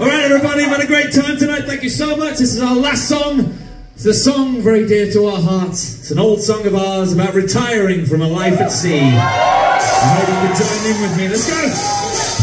All right, everybody, we've had a great time tonight. Thank you so much. This is our last song. It's a song very dear to our hearts. It's an old song of ours about retiring from a life at sea. I hope you can join in with me. Let's go.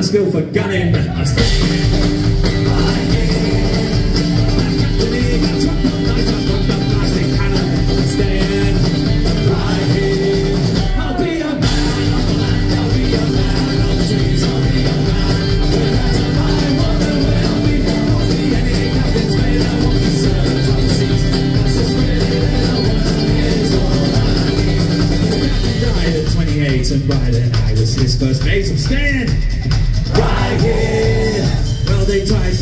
My skill for gunning. died at 28 and I was his first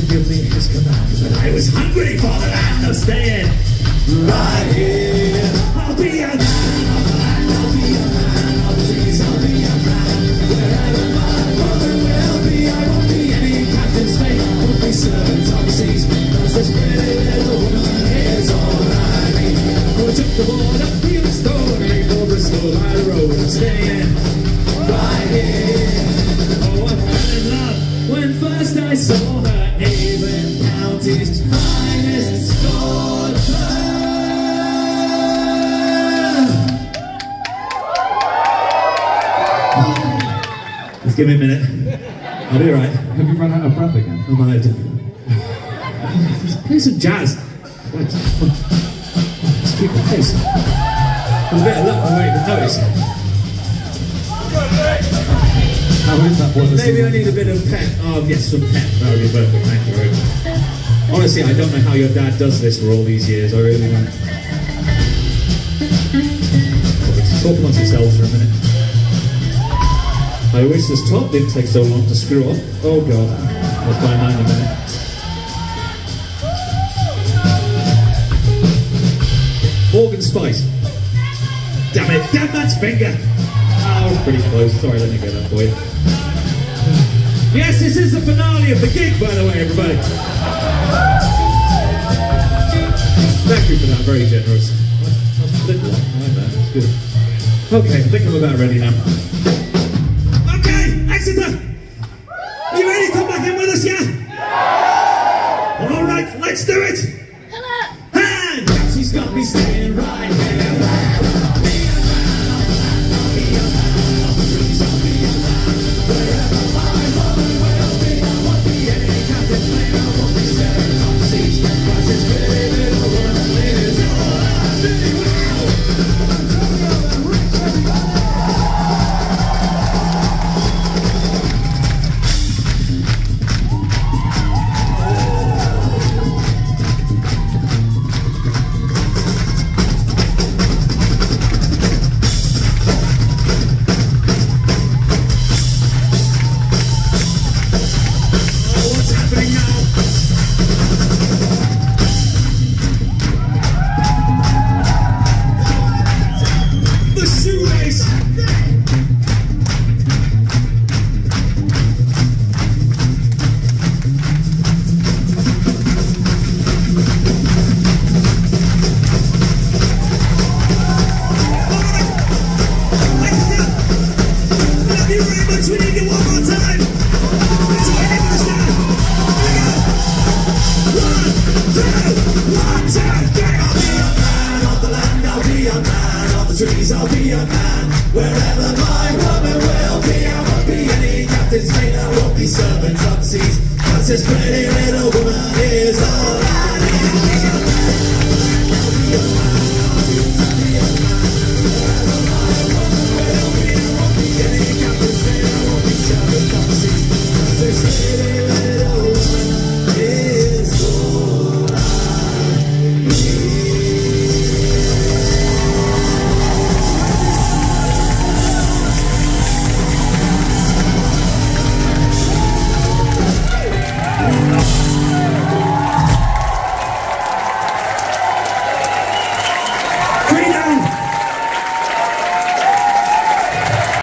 give me his command, but I was hungry for the land. I'm staying right here. I'll be a Just give me a minute. I'll be right. Have you run out of breath again? Have to. Just play some jazz. Just keep the pace. With a bit of luck, we won't even notice. How is that the Maybe I need a bit of pep. Oh, yes, some pep. That would be perfect. Thank you very much. Honestly, I don't know how your dad does this for all these years. I really don't. Talk amongst yourselves for a minute. I wish this top didn't take so long to screw up. Oh god. I'll find that in a minute. Morgan Spice. Damn it, damn that finger! Ah, I was pretty close. Sorry, let me get that for you. Yes, this is the finale of the gig, by the way, everybody. Thank you for that, very generous. That's, that's a little one. I that, that's good. Okay, I think I'm about ready now. Exeter! Are you ready to come back in with us, yeah? All right, let's do it! And she's got me staying trees, I'll be a man. Wherever my woman will be, I won't be any captain's mate, I won't be serving drop seas. Cause this pretty little woman is all